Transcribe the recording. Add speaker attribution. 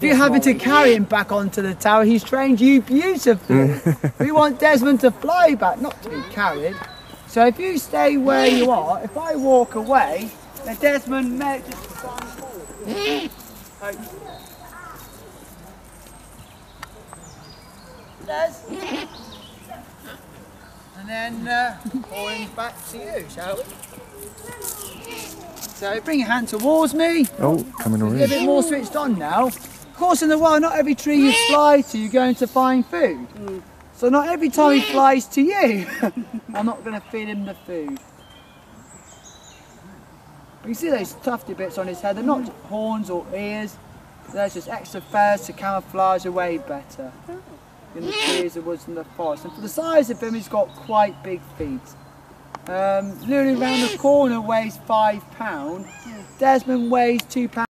Speaker 1: If you're having to carry him back onto the tower, he's trained you beautifully. we want Desmond to fly back, not to be carried. So if you stay where you are, if I walk away, then Desmond may just stand forward. Hopefully. Des. And then uh, pull him back to you, shall we? So bring your hand towards me.
Speaker 2: Oh, coming
Speaker 1: A bit more switched on now. Of course, in the wild, not every tree you fly to, you're going to find food. So not every time he flies to you, I'm not going to feed him the food. You see those tufty bits on his head, they're not horns or ears, they're just extra feathers to camouflage away better in the trees, the woods and the forest. And for the size of him, he's got quite big feet. Um, Lily round the corner weighs five pound. Desmond weighs two pound.